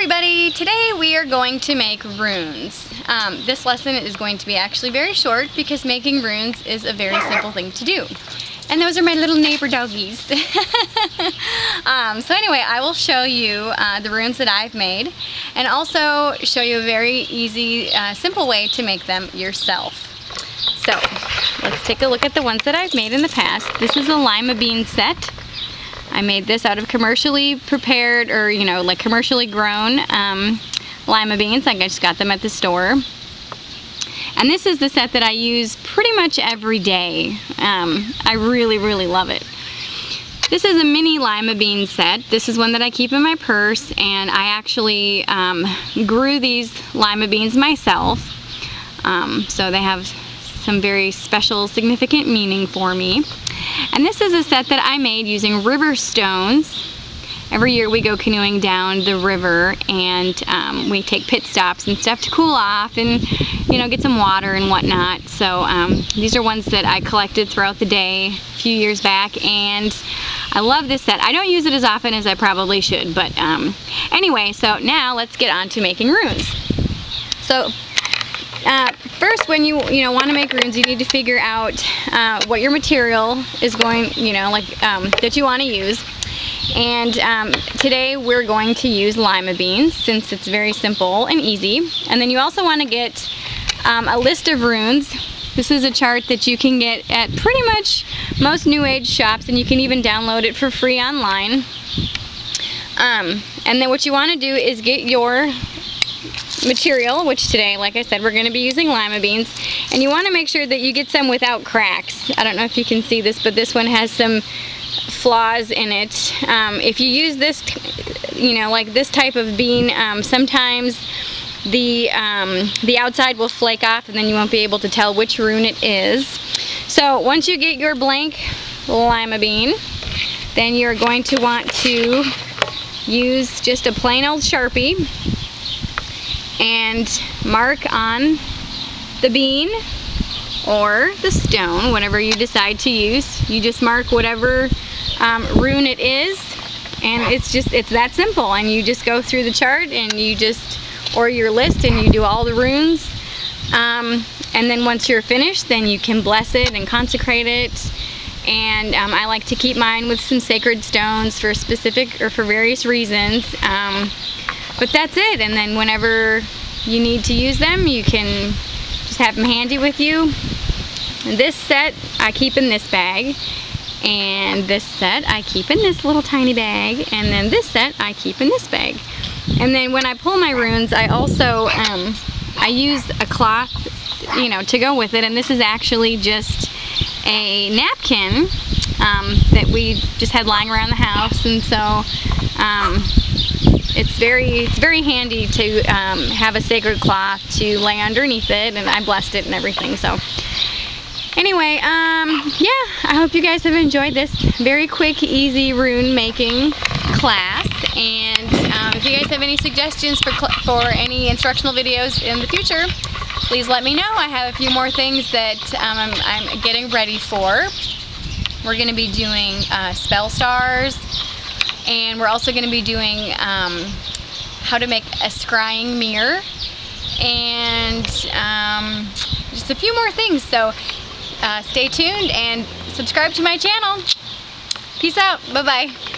everybody! Today we are going to make runes. Um, this lesson is going to be actually very short because making runes is a very simple thing to do. And those are my little neighbor doggies. um, so anyway, I will show you uh, the runes that I've made and also show you a very easy, uh, simple way to make them yourself. So, let's take a look at the ones that I've made in the past. This is a lima bean set. I made this out of commercially prepared or, you know, like commercially grown um, lima beans. Like I just got them at the store. And this is the set that I use pretty much every day. Um, I really, really love it. This is a mini lima bean set. This is one that I keep in my purse and I actually um, grew these lima beans myself. Um, so they have some very special, significant meaning for me. And this is a set that I made using river stones. Every year we go canoeing down the river and um, we take pit stops and stuff to cool off and you know get some water and whatnot. So um, these are ones that I collected throughout the day a few years back and I love this set. I don't use it as often as I probably should but um, anyway so now let's get on to making runes. So uh, first, when you you know want to make runes, you need to figure out uh, what your material is going, you know, like um, that you want to use. And um, today we're going to use lima beans since it's very simple and easy. And then you also want to get um, a list of runes. This is a chart that you can get at pretty much most New Age shops, and you can even download it for free online. Um, and then what you want to do is get your material, which today, like I said, we're going to be using lima beans. And you want to make sure that you get some without cracks. I don't know if you can see this, but this one has some flaws in it. Um, if you use this, you know, like this type of bean, um, sometimes the, um, the outside will flake off and then you won't be able to tell which rune it is. So once you get your blank lima bean, then you're going to want to use just a plain old Sharpie and mark on the bean or the stone, whatever you decide to use. You just mark whatever um, rune it is and it's just, it's that simple and you just go through the chart and you just, or your list and you do all the runes. Um, and then once you're finished, then you can bless it and consecrate it. And um, I like to keep mine with some sacred stones for specific or for various reasons. Um, but that's it. And then whenever you need to use them, you can just have them handy with you. And this set I keep in this bag. And this set I keep in this little tiny bag. And then this set I keep in this bag. And then when I pull my runes, I also, um, I use a cloth, you know, to go with it. And this is actually just a napkin um, that we just had lying around the house. And so um, it's very it's very handy to um, have a sacred cloth to lay underneath it and I blessed it and everything so. Anyway um, yeah I hope you guys have enjoyed this very quick easy rune making class and um, if you guys have any suggestions for, for any instructional videos in the future please let me know. I have a few more things that um, I'm, I'm, getting ready for. We're going to be doing uh, spell stars and we're also going to be doing um, how to make a scrying mirror. And um, just a few more things. So uh, stay tuned and subscribe to my channel. Peace out. Bye bye